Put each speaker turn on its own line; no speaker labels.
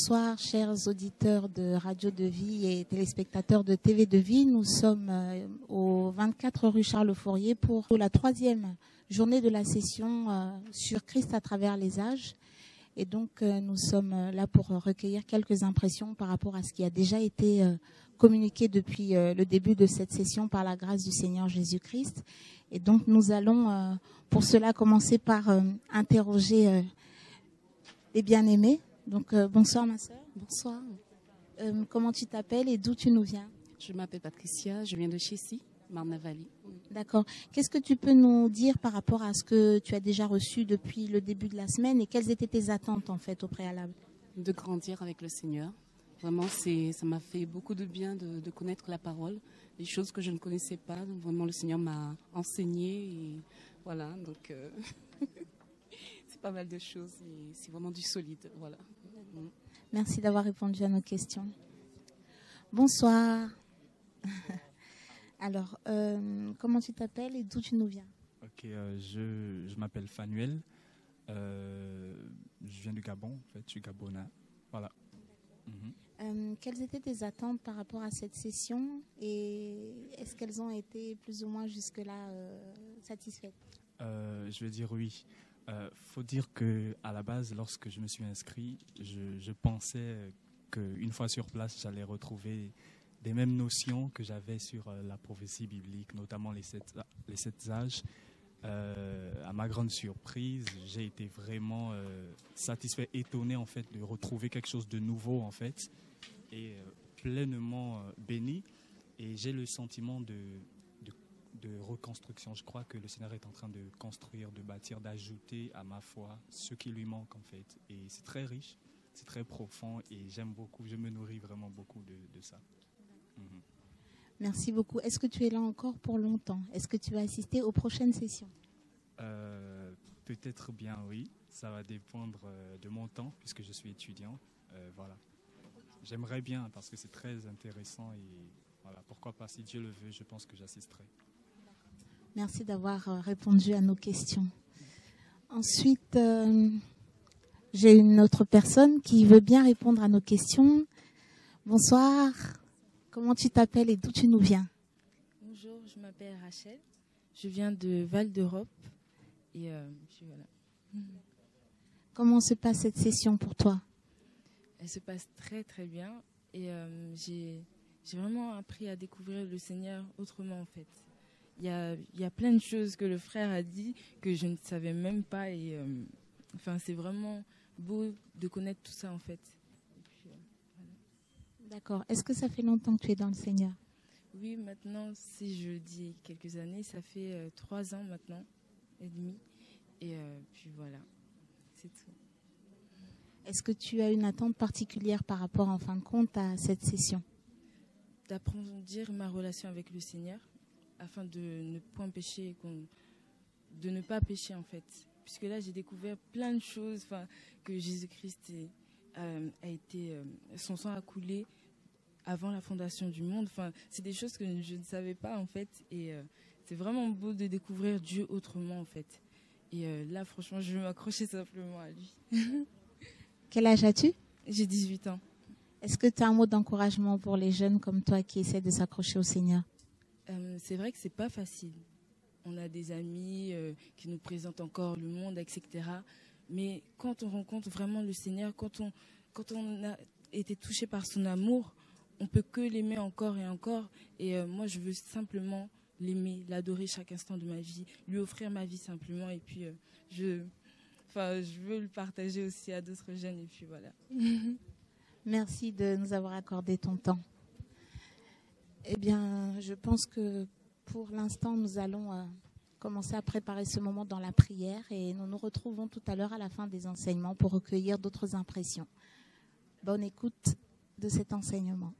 Bonsoir, chers auditeurs de Radio de Vie et téléspectateurs de TV de Vie. Nous sommes euh, au 24 rue Charles Fourier pour la troisième journée de la session euh, sur Christ à travers les âges. Et donc, euh, nous sommes là pour recueillir quelques impressions par rapport à ce qui a déjà été communiqué depuis le début de cette session par la grâce du Seigneur Jésus-Christ. Et donc, nous allons pour cela commencer par interroger les bien-aimés. Donc, bonsoir ma soeur.
Bonsoir.
comment tu t'appelles et d'où tu nous viens?
Je m'appelle Patricia, je viens de Chessy. Marnavali.
D'accord. Qu'est-ce que tu peux nous dire par rapport à ce que tu as déjà reçu depuis le début de la semaine et quelles étaient tes attentes en fait au préalable?
De grandir avec le Seigneur. Vraiment, ça m'a fait beaucoup de bien de, connaître la parole, des choses que je ne connaissais pas. vraiment, le Seigneur m'a enseigné et voilà. Donc, euh, c'est pas mal de choses et c'est vraiment du solide. Voilà.
Merci d'avoir répondu à nos questions. Bonsoir. Alors, euh, comment tu t'appelles et d'où tu nous viens?
Ok, euh, je, je m'appelle Fanuel. Euh, je viens du Gabon, en fait, je suis gabonais. Voilà.
Mhm. quelles étaient tes attentes par rapport à cette session et est-ce qu'elles ont été plus ou moins jusque-là satisfaites?
Je vais dire oui. Il faut dire que à la base, lorsque je me suis inscrit, je, je pensais qu'une fois sur place, j'allais retrouver des mêmes notions que j'avais sur euh, la prophétie biblique, notamment les sept, les sept âges. Euh, à ma grande surprise, j'ai été vraiment euh, satisfait, étonné en fait de retrouver quelque chose de nouveau en fait et pleinement béni. Et j'ai le sentiment de, de, reconstruction. Je crois que le Seigneur est en train de construire, de bâtir, d'ajouter à ma foi ce qui lui manque en fait. Et c'est très riche, c'est très profond et j'aime beaucoup, je me nourris vraiment beaucoup de, de ça.
Mhm. Merci beaucoup. Est-ce que tu es là encore pour longtemps? Est-ce que tu vas assister aux prochaines sessions?
Euh, Peut-être bien, oui. Ça va dépendre euh, de mon temps, puisque je suis étudiant. Euh, voilà. J'aimerais bien, parce que c'est très intéressant. Et voilà, pourquoi pas, si Dieu le veut, je pense que j'assisterai.
Merci d'avoir répondu à nos questions. Ensuite, j'ai une autre personne qui veut bien répondre à nos questions. Bonsoir. Comment tu t'appelles et d'où tu nous viens?
Bonjour, je m'appelle Rachel. Je viens de Val d'Europe. Et euh,
Comment se passe cette session pour toi?
Elle se passe très très bien. Et euh, j'ai vraiment appris à découvrir le Seigneur autrement en fait. Il y a, y a, plein de choses que le frère a dit que je ne savais même pas. Et euh, enfin, c'est vraiment beau de connaître tout ça en fait.
D'accord. Est-ce que ça fait longtemps que tu es dans le Seigneur?
Oui, maintenant, si je dis quelques années, ça fait euh, trois ans maintenant et demi. Et euh, puis voilà, c'est tout.
Est-ce que tu as une attente particulière par rapport, en fin de compte, à cette session?
D'approfondir ma relation avec le Seigneur afin de ne point pécher, de ne pas pécher en fait. Puisque là, j'ai découvert plein de choses, que Jésus-Christ euh, a été, son sang a coulé avant la fondation du monde. Enfin, c'est des choses que je ne savais pas en fait, et euh, c'est vraiment beau de découvrir Dieu autrement en fait. Et euh, là, franchement, je vais m'accrocher simplement à lui.
Quel âge as-tu?
J'ai 18 ans.
Est-ce que tu as un mot d'encouragement pour les jeunes comme toi qui essaient de s'accrocher au Seigneur?
Euh, C'est vrai que c'est pas facile. On a des amis qui nous présentent encore le monde, etc. Mais quand on rencontre vraiment le Seigneur, quand on, quand on a été touché par son amour, on peut que l'aimer encore et encore. Et euh, moi, je veux simplement l'aimer, l'adorer chaque instant de ma vie, lui offrir ma vie simplement. Et puis, euh, je, je veux le partager aussi à d'autres jeunes. Et puis voilà.
Merci de nous avoir accordé ton temps. Eh bien, je pense que pour l'instant, nous allons euh, commencer à préparer ce moment dans la prière et nous nous retrouvons tout à l'heure à la fin des enseignements pour recueillir d'autres impressions. Bonne écoute de cet enseignement.